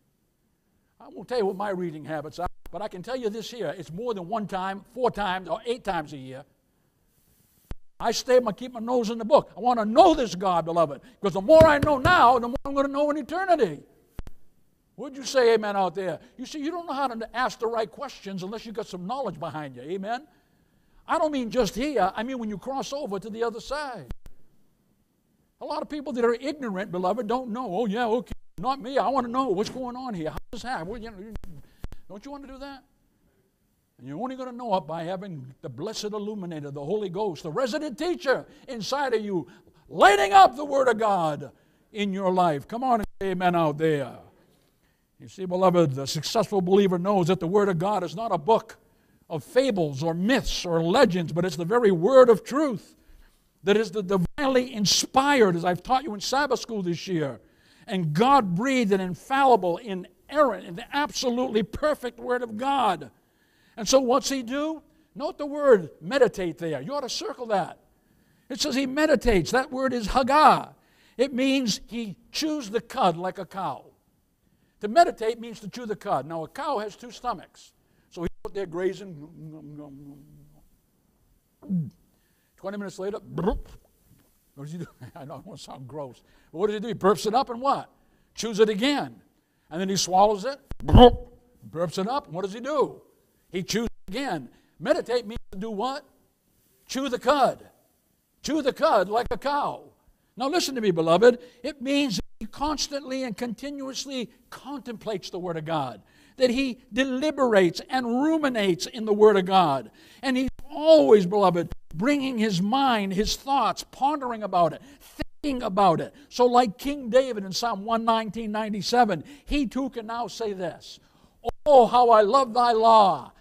I won't tell you what my reading habits are, but I can tell you this here. It's more than one time, four times, or eight times a year. I stay, I keep my nose in the book. I want to know this God, beloved, because the more I know now, the more I'm going to know in eternity. Would you say amen out there? You see, you don't know how to ask the right questions unless you've got some knowledge behind you. Amen? I don't mean just here, I mean when you cross over to the other side. A lot of people that are ignorant, beloved, don't know. Oh, yeah, okay, not me. I want to know what's going on here. How does this happen? Well, you know, don't you want to do that? And you're only going to know it by having the blessed illuminator, the Holy Ghost, the resident teacher inside of you, lighting up the Word of God in your life. Come on and say amen out there. You see, beloved, the successful believer knows that the Word of God is not a book of fables or myths or legends, but it's the very word of truth that is the divinely inspired, as I've taught you in Sabbath school this year, and God breathed and infallible, inerrant, and the absolutely perfect word of God. And so, what's he do? Note the word meditate there. You ought to circle that. It says he meditates. That word is haggah. It means he chews the cud like a cow. To meditate means to chew the cud. Now, a cow has two stomachs. So he's out there grazing. 20 minutes later, what does he do? [LAUGHS] I know it won't sound gross. But what does he do? He burps it up and what? Chews it again. And then he swallows it, burps it up. And what does he do? He chews it again. Meditate means to do what? Chew the cud. Chew the cud like a cow. Now listen to me, beloved. It means he constantly and continuously contemplates the Word of God. That he deliberates and ruminates in the Word of God. And he's always, beloved, bringing his mind, his thoughts, pondering about it, thinking about it. So, like King David in Psalm 119, 97, he too can now say this Oh, how I love thy law!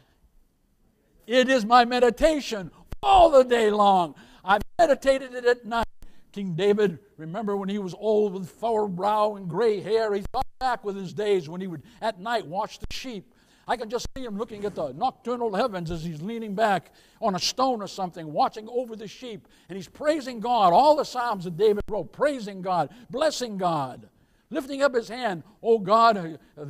It is my meditation all the day long. I meditated it at night. King David, remember when he was old with furrowed brow and gray hair, he thought back with his days when he would at night watch the sheep. I can just see him looking at the nocturnal heavens as he's leaning back on a stone or something, watching over the sheep, and he's praising God. All the Psalms that David wrote, praising God, blessing God, lifting up his hand, Oh God, uh,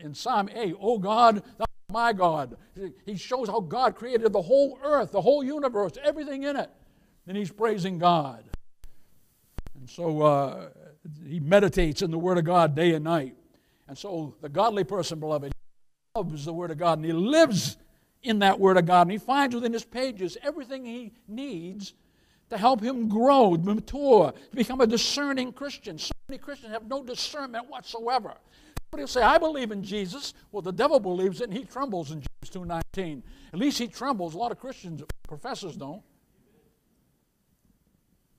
in Psalm 8, Oh God, my God. He shows how God created the whole earth, the whole universe, everything in it. And he's praising God. And so uh, he meditates in the Word of God day and night. And so the godly person, beloved, loves the Word of God and he lives in that Word of God. And he finds within his pages everything he needs to help him grow, mature, become a discerning Christian. So many Christians have no discernment whatsoever. Somebody will say, I believe in Jesus. Well, the devil believes it and he trembles in James 2.19. At least he trembles. A lot of Christians, professors don't.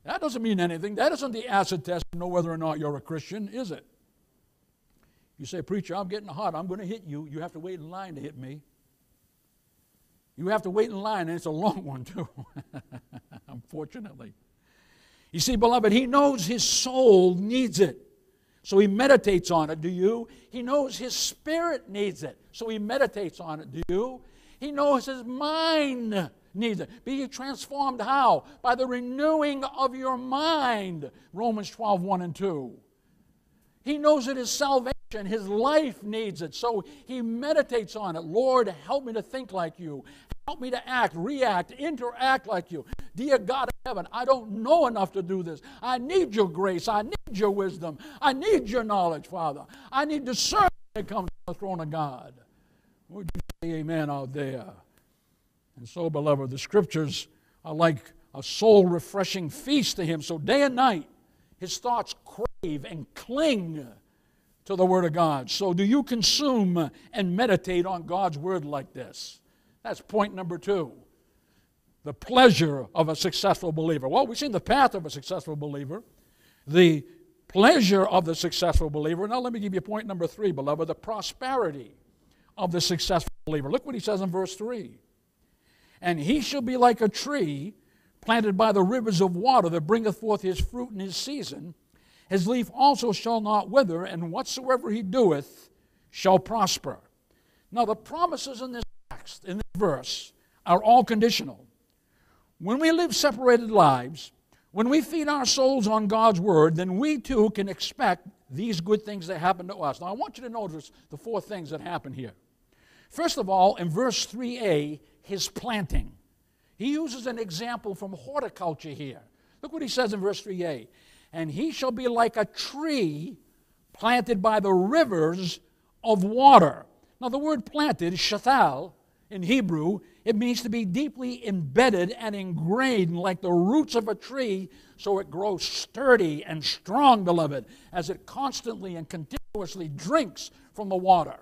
That doesn't mean anything. That isn't the acid test to know whether or not you're a Christian, is it? You say, Preacher, I'm getting hot. I'm going to hit you. You have to wait in line to hit me. You have to wait in line, and it's a long one, too, [LAUGHS] unfortunately. You see, beloved, he knows his soul needs it. So he meditates on it. Do you? He knows his spirit needs it. So he meditates on it. Do you? He knows his mind needs it. Be transformed how? By the renewing of your mind. Romans 12, 1 and 2. He knows it is salvation. His life needs it. So he meditates on it. Lord, help me to think like you. Help me to act, react, interact like you. Dear God of heaven, I don't know enough to do this. I need your grace. I need your wisdom. I need your knowledge, Father. I need discernment that comes from the throne of God. Would you say amen out there? And so, beloved, the scriptures are like a soul refreshing feast to him. So, day and night, his thoughts crave and cling to the Word of God. So, do you consume and meditate on God's Word like this? That's point number two. The pleasure of a successful believer. Well, we've seen the path of a successful believer, the pleasure of the successful believer. Now, let me give you point number three, beloved the prosperity of the successful believer. Look what he says in verse 3 And he shall be like a tree planted by the rivers of water that bringeth forth his fruit in his season. His leaf also shall not wither, and whatsoever he doeth shall prosper. Now, the promises in this text, in this verse, are all conditional. When we live separated lives, when we feed our souls on God's Word, then we too can expect these good things that happen to us. Now, I want you to notice the four things that happen here. First of all, in verse 3a, his planting. He uses an example from horticulture here. Look what he says in verse 3a. And he shall be like a tree planted by the rivers of water. Now, the word planted, shathal, in Hebrew, it means to be deeply embedded and ingrained like the roots of a tree so it grows sturdy and strong, beloved, as it constantly and continuously drinks from the water.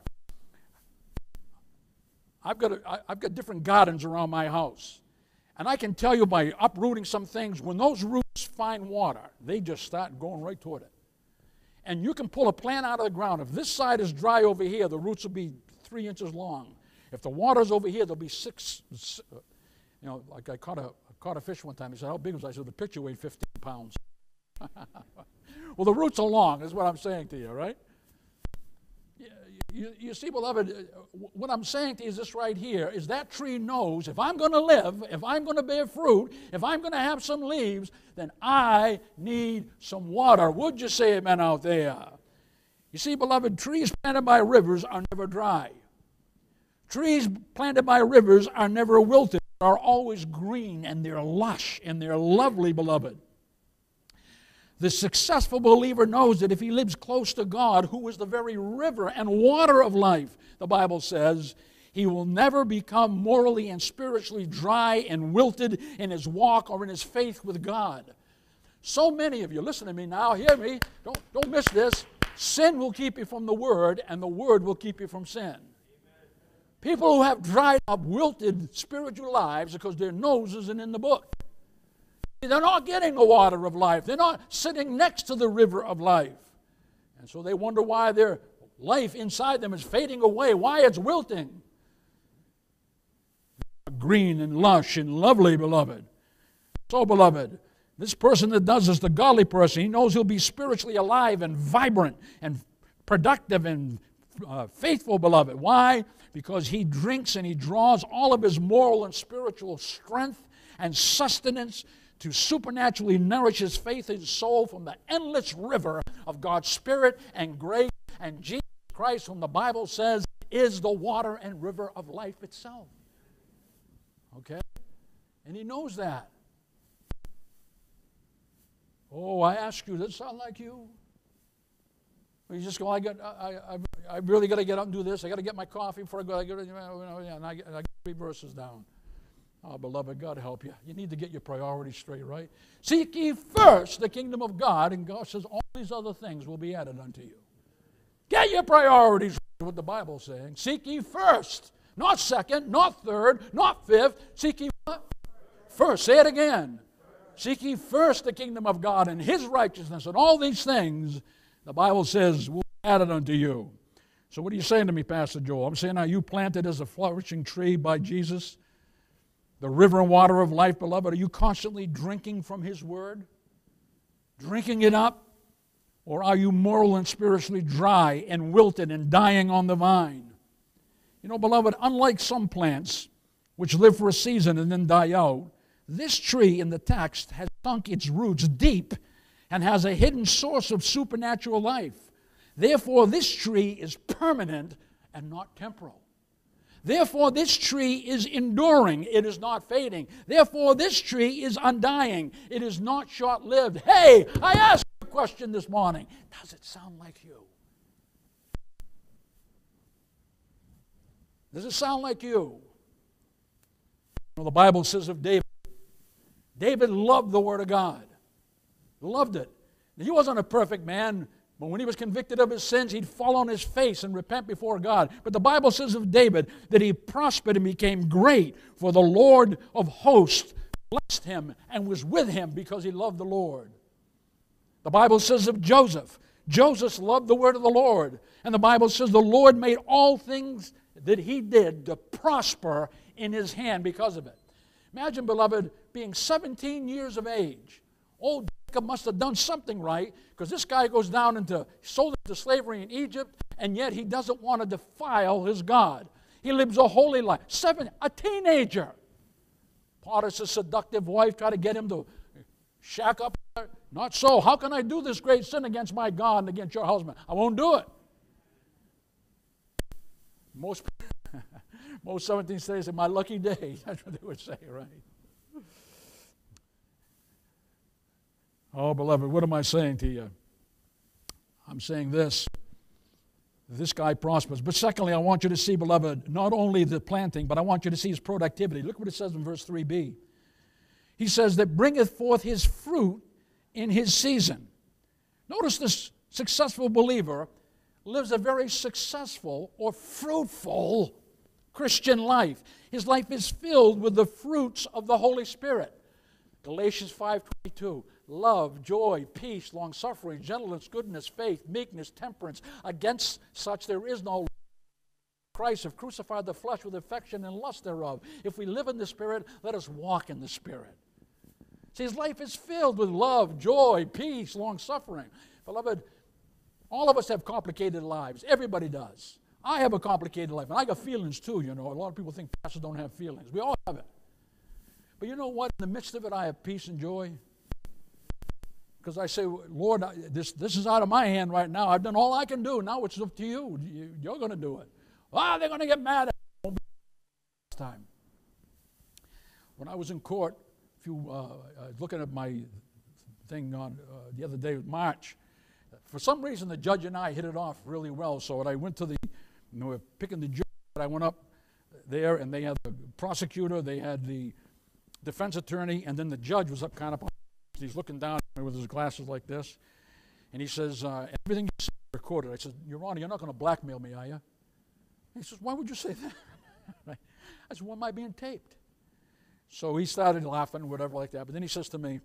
I've got, a, I've got different gardens around my house. And I can tell you by uprooting some things, when those roots find water, they just start going right toward it. And you can pull a plant out of the ground. If this side is dry over here, the roots will be three inches long. If the water's over here, there'll be six. You know, like I caught a, I caught a fish one time. He said, How big was I? I said, The picture weighed 15 pounds. [LAUGHS] well, the roots are long, is what I'm saying to you, right? You, you, see, beloved, uh, what I'm saying to you is this right here is that tree knows if I'm going to live, if I'm going to bear fruit, if I'm going to have some leaves, then I need some water. Would you say amen out there? You see, beloved, trees planted by rivers are never dry. Trees planted by rivers are never wilted, are always green, and they're lush and they're lovely, beloved. The successful believer knows that if he lives close to God, who is the very river and water of life, the Bible says, he will never become morally and spiritually dry and wilted in his walk or in his faith with God. So many of you, listen to me now, hear me, don't, don't miss this. Sin will keep you from the Word, and the Word will keep you from sin. People who have dried up, wilted spiritual lives because their nose isn't in the book. They're not getting the water of life. They're not sitting next to the river of life. And so they wonder why their life inside them is fading away, why it's wilting. Green and lush and lovely, beloved. So, beloved, this person that does this, the godly person, he knows he'll be spiritually alive and vibrant and productive and uh, faithful, beloved. Why? Because he drinks and he draws all of his moral and spiritual strength and sustenance to supernaturally nourish his faith and soul from the endless river of God's Spirit and grace and Jesus Christ, whom the Bible says is the water and river of life itself. Okay? And he knows that. Oh, I ask you, does it sound like you? You just go, I, got, I, I, I really got to get up and do this. I got to get my coffee before I go. I get, you know, and I, I get three verses down. Oh, beloved, God help you. You need to get your priorities straight, right? Seek ye first the kingdom of God, and God says all these other things will be added unto you. Get your priorities right, what the Bible's saying. Seek ye first, not second, not third, not fifth. Seek ye what? First. Say it again. Seek ye first the kingdom of God and his righteousness, and all these things, the Bible says, will be added unto you. So, what are you saying to me, Pastor Joel? I'm saying, are you planted as a flourishing tree by Jesus? The river and water of life, beloved? Are you constantly drinking from His Word? Drinking it up? Or are you moral and spiritually dry and wilted and dying on the vine? You know, beloved, unlike some plants which live for a season and then die out, this tree in the text has sunk its roots deep and has a hidden source of supernatural life. Therefore, this tree is permanent and not temporal. Therefore, this tree is enduring, it is not fading. Therefore, this tree is undying, it is not short lived. Hey, I asked a question this morning Does it sound like you? Does it sound like you? Well, the Bible says of David, David loved the Word of God, loved it. He wasn't a perfect man, but when he was convicted of his sins, he'd fall on his face and repent before God. But the Bible says of David that he prospered and became great, for the Lord of hosts blessed him and was with him because he loved the Lord. The Bible says of Joseph, Joseph loved the word of the Lord. And the Bible says the Lord made all things that he did to prosper in his hand because of it. Imagine, beloved, being 17 years of age. Old must have done something right because this guy goes down into, sold into slavery in Egypt, and yet he doesn't want to defile his God. He lives a holy life. Seven, a teenager. Potiphar's seductive wife tried to get him to shack up. Not so. How can I do this great sin against my God and against your husband? I won't do it. Most, [LAUGHS] most 17 say, my lucky day. [LAUGHS] That's what they would say, right? Oh, beloved, what am I saying to you? I'm saying this. This guy prospers. But secondly, I want you to see, beloved, not only the planting, but I want you to see his productivity. Look what it says in verse 3b. He says, that bringeth forth his fruit in his season. Notice this successful believer lives a very successful or fruitful Christian life. His life is filled with the fruits of the Holy Spirit. Galatians 5:22 love, joy, peace, long suffering, gentleness, goodness, faith, meekness, temperance. Against such there is no Christ have crucified the flesh with affection and lust thereof. If we live in the Spirit, let us walk in the Spirit. See, his life is filled with love, joy, peace, long suffering. Beloved, all of us have complicated lives. Everybody does. I have a complicated life, and I got feelings too, you know. A lot of people think pastors don't have feelings. We all have it. But you know what? In the midst of it, I have peace and joy because I say, Lord, this, this is out of my hand right now. I've done all I can do. Now it's up to you. you are going to do it. Ah, they're going to get mad at me. time. When I was in court, if you uh, looking at my thing on uh, the other day, March, for some reason the judge and I hit it off really well. So when I went to the, you know, picking the judge, I went up there and they had the prosecutor, they had the defense attorney, and then the judge was up kind of He's looking down at me with his glasses like this, and he says, uh, "Everything you said recorded." I said, "Your Honor, you're not going to blackmail me, are you?" He says, "Why would you say that?" [LAUGHS] I said, Why am I being taped? So he started laughing, whatever like that. But then he says to me,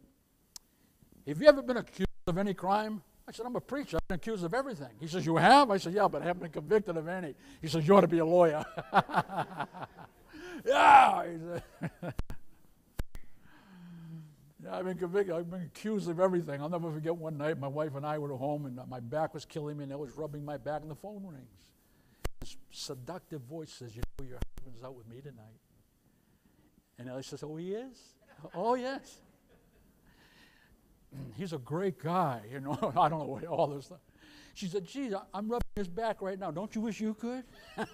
Have you ever been accused of any crime? I said, I'm a preacher. I've been accused of everything. He says, You have? I said, Yeah, but I haven't been convicted of any. He says, You ought to be a lawyer. [LAUGHS] yeah. [LAUGHS] yeah, I've been convicted. I've been accused of everything. I'll never forget one night my wife and I were at home and my back was killing me and I was rubbing my back and the phone rings. This seductive voice says, You know, your husband's out with me tonight. And I says, Oh, he is? oh, yes. [CLEARS THROAT] he's a great guy, you know. [LAUGHS] I don't know what all this stuff. She said, geez, I'm rubbing his back right now. Don't you wish you could? [LAUGHS]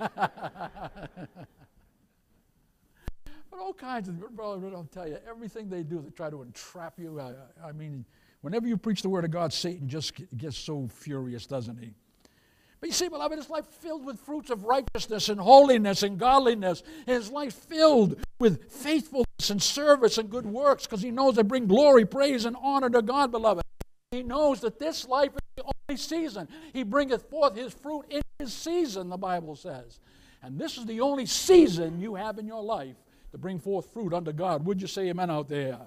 but all kinds of, brother, I'll tell you, everything they do, they try to entrap you. I, I mean, whenever you preach the word of God, Satan just gets so furious, doesn't he? But you see, beloved, his life filled with fruits of righteousness and holiness and godliness. His life filled with faithfulness and service and good works because he knows they bring glory, praise, and honor to God, beloved. He knows that this life is the only season. He bringeth forth his fruit in his season, the Bible says. And this is the only season you have in your life to bring forth fruit unto God. Would you say amen out there?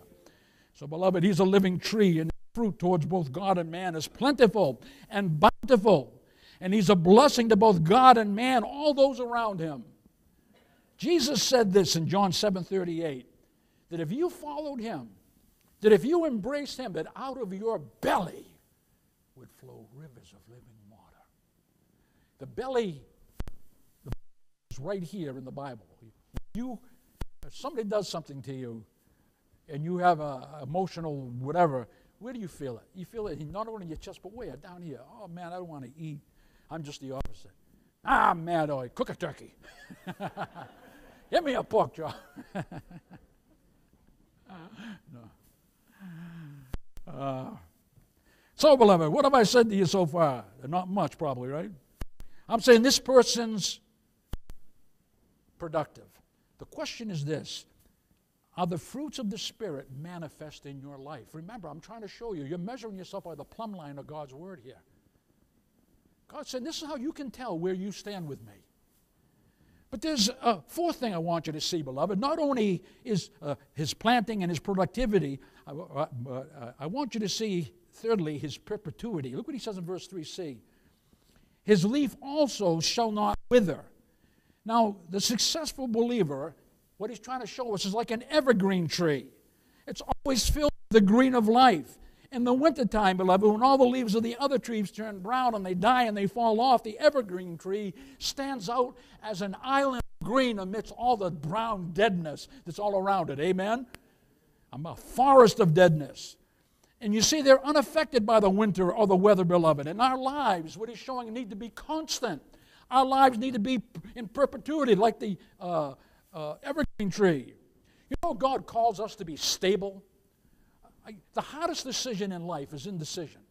So, beloved, he's a living tree, and fruit towards both God and man is plentiful and bountiful and he's a blessing to both God and man, all those around him. Jesus said this in John 7 38 that if you followed him, that if you embraced him, that out of your belly would flow rivers of living water. The belly is right here in the Bible. You, if somebody does something to you and you have a emotional whatever, where do you feel it? You feel it not only in your chest, but where? Down here. Oh man, I don't want to eat. I'm just the opposite. Ah, mad oi, cook a turkey. [LAUGHS] Give me a pork chop. [LAUGHS] no. Uh, so, beloved, what have I said to you so far? Not much, probably, right? I'm saying this person's productive. The question is this Are the fruits of the Spirit manifest in your life? Remember, I'm trying to show you, you're measuring yourself by the plumb line of God's Word here. God said, This is how you can tell where you stand with me. But there's a fourth thing I want you to see, beloved. Not only is uh, his planting and his productivity, uh, uh, I want you to see, thirdly, his perpetuity. Look what he says in verse 3c. His leaf also shall not wither. Now, the successful believer, what he's trying to show us is like an evergreen tree. It's always filled with the green of life. In the wintertime, beloved, when all the leaves of the other trees turn brown and they die and they fall off, the evergreen tree stands out as an island of green amidst all the brown deadness that's all around it. Amen? I'm a forest of deadness. And you see, they're unaffected by the winter or the weather, beloved. And our lives, what he's showing, need to be constant. Our lives need to be in perpetuity, like the uh, uh, evergreen tree. You know, God calls us to be stable the hardest decision in life is indecision.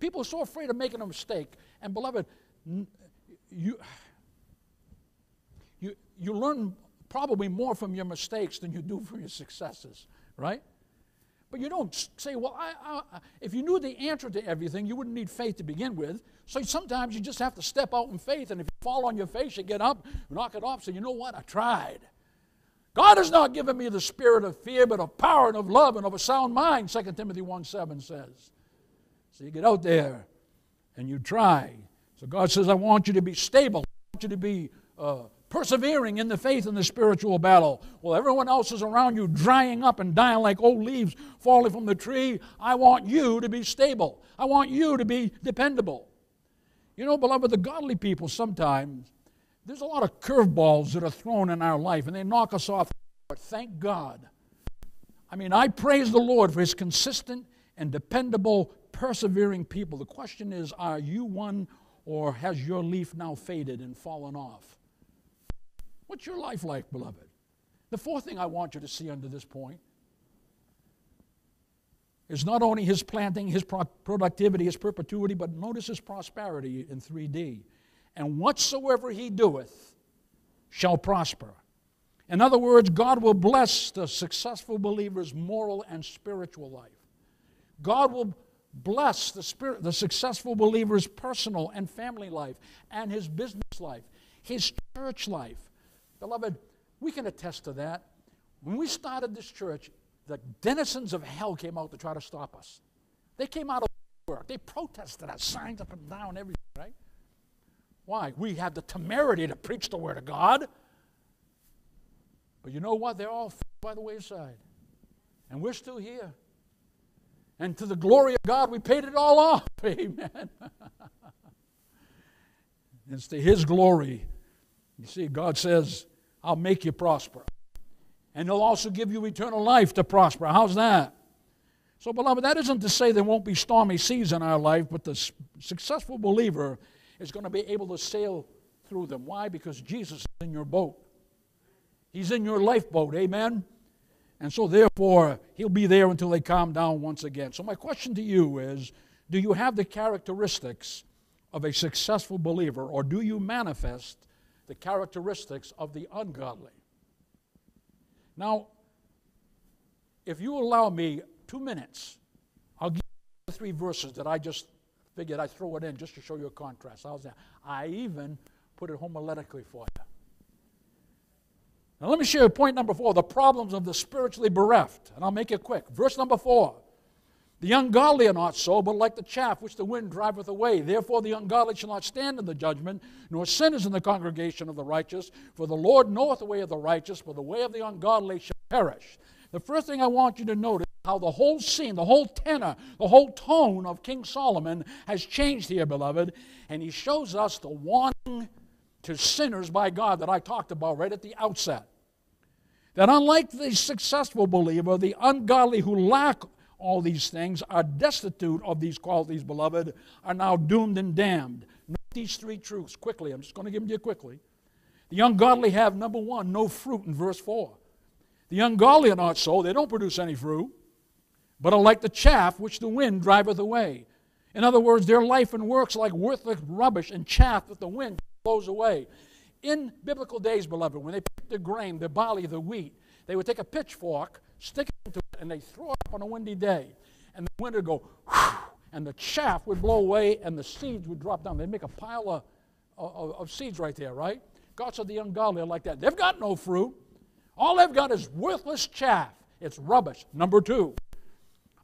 People are so afraid of making a mistake. And, beloved, you, you, you learn probably more from your mistakes than you do from your successes, right? But you don't say, well, I, I, if you knew the answer to everything, you wouldn't need faith to begin with. So sometimes you just have to step out in faith, and if you fall on your face, you get up, knock it off, say, you know what, I tried. God has not given me the spirit of fear, but of power and of love and of a sound mind, 2 Timothy 1 7 says. So you get out there and you try. So God says, I want you to be stable. I want you to be uh, persevering in the faith in the spiritual battle. Well, everyone else is around you drying up and dying like old leaves falling from the tree. I want you to be stable. I want you to be dependable. You know, beloved, the godly people sometimes there's a lot of curveballs that are thrown in our life and they knock us off. But thank God. I mean, I praise the Lord for his consistent and dependable, persevering people. The question is are you one or has your leaf now faded and fallen off? What's your life like, beloved? The fourth thing I want you to see under this point is not only his planting, his productivity, his perpetuity, but notice his prosperity in 3D and whatsoever he doeth shall prosper. In other words, God will bless the successful believer's moral and spiritual life. God will bless the, spirit, the successful believer's personal and family life and his business life, his church life. Beloved, we can attest to that. When we started this church, the denizens of hell came out to try to stop us. They came out of work. They protested us, signs up and down, everything, right? Why? We had the temerity to preach the Word of God. But you know what? They're all by the wayside. And we're still here. And to the glory of God, we paid it all off. [LAUGHS] Amen. [LAUGHS] it's to His glory. You see, God says, I'll make you prosper. And He'll also give you eternal life to prosper. How's that? So, beloved, that isn't to say there won't be stormy seas in our life, but the successful believer is going to be able to sail through them. Why? Because Jesus is in your boat. He's in your lifeboat. Amen? And so, therefore, he'll be there until they calm down once again. So, my question to you is do you have the characteristics of a successful believer, or do you manifest the characteristics of the ungodly? Now, if you allow me two minutes, I'll give you three verses that I just figured I'd throw it in just to show you a contrast. How's that? I even put it homiletically for you. Now, let me show you point number four the problems of the spiritually bereft. And I'll make it quick. Verse number four The ungodly are not so, but like the chaff which the wind driveth away. Therefore, the ungodly shall not stand in the judgment, nor sinners in the congregation of the righteous. For the Lord knoweth the way of the righteous, but the way of the ungodly shall perish. The first thing I want you to notice how the whole scene, the whole tenor, the whole tone of King Solomon has changed here, beloved. And he shows us the warning to sinners by God that I talked about right at the outset. That unlike the successful believer, the ungodly who lack all these things are destitute of these qualities, beloved, are now doomed and damned. Note these three truths quickly. I'm just going to give them to you quickly. The ungodly have, number one, no fruit in verse 4. The ungodly are not so, they don't produce any fruit, but are like the chaff which the wind driveth away. In other words, their life and works like worthless rubbish and chaff that the wind blows away. In biblical days, beloved, when they picked the grain, the barley, the wheat, they would take a pitchfork, stick it into and they throw up on a windy day. And the wind would go, and the chaff would blow away, and the seeds would drop down. They'd make a pile of, of, of seeds right there, right? God said the ungodly are like that. They've got no fruit. All they've got is worthless chaff. It's rubbish. Number two,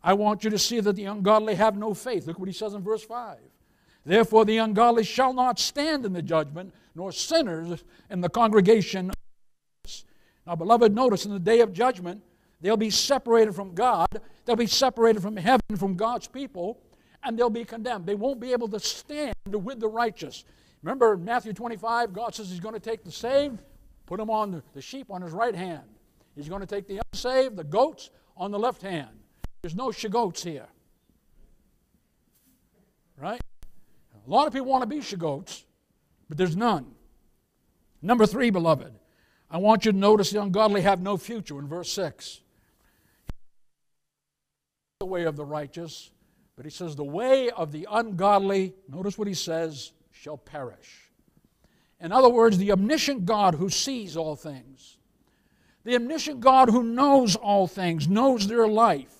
I want you to see that the ungodly have no faith. Look what he says in verse 5. Therefore, the ungodly shall not stand in the judgment, nor sinners in the congregation. Now, beloved, notice in the day of judgment, they'll be separated from God, they'll be separated from heaven, from God's people, and they'll be condemned. They won't be able to stand with the righteous. Remember Matthew 25, God says He's going to take the saved, put them on the sheep on His right hand. He's going to take the unsaved, the goats, on the left hand. There's no shagoats here. Right? A lot of people want to be shagoats, but there's none. Number three, beloved, I want you to notice the ungodly have no future in verse 6. The way of the righteous, but he says, the way of the ungodly, notice what he says, shall perish. In other words, the omniscient God who sees all things, the omniscient God who knows all things, knows their life.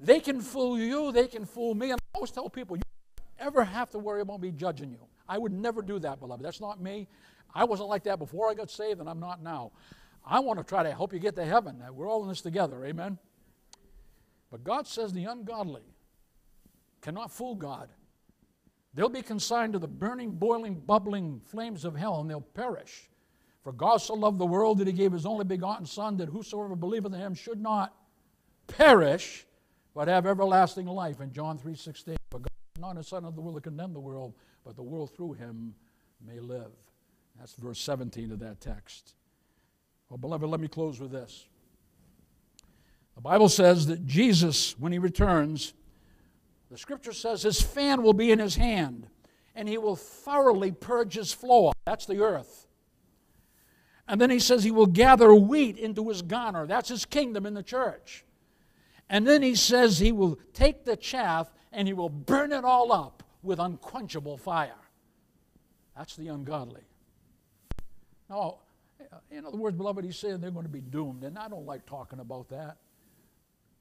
They can fool you, they can fool me. And I always tell people, you ever have to worry about me judging you. I would never do that, beloved. That's not me. I wasn't like that before I got saved, and I'm not now. I want to try to help you get to heaven. We're all in this together, amen? But God says the ungodly cannot fool God. They'll be consigned to the burning, boiling, bubbling flames of hell, and they'll perish. For God so loved the world that he gave his only begotten Son, that whosoever believeth in him should not perish, but have everlasting life. In John 3.16, for God is not a son of the world to condemn the world, but the world through him may live. That's verse 17 of that text. Well, beloved, let me close with this. The Bible says that Jesus, when he returns, the scripture says his fan will be in his hand and he will thoroughly purge his floor. That's the earth. And then he says he will gather wheat into his garner. That's his kingdom in the church. And then he says he will take the chaff and he will burn it all up with unquenchable fire. That's the ungodly. Now, in other words, beloved, he's saying they're going to be doomed. And I don't like talking about that.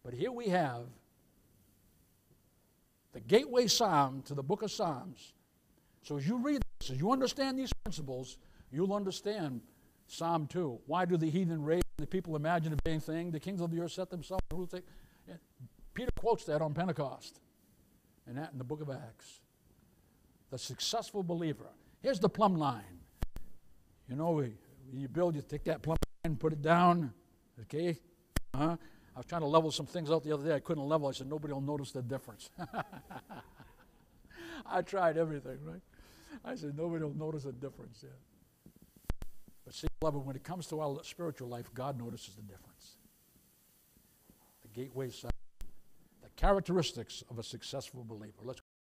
But here we have the gateway psalm to the book of Psalms. So as you read this, as you understand these principles, you'll understand Psalm 2. Why do the heathen rage? The people imagine a vain thing. The kings of the earth set themselves. Peter quotes that on Pentecost, and that in the book of Acts. The successful believer. Here's the plumb line. You know, when you build, you take that plumb line, put it down, okay? Uh-huh. I was trying to level some things out the other day. I couldn't level. I said, nobody will notice the difference. [LAUGHS] I tried everything, right? I said, nobody will notice the difference. Yeah. But see, beloved, when it comes to our spiritual life, God notices the difference. The gateway side, the characteristics of a successful believer. Let's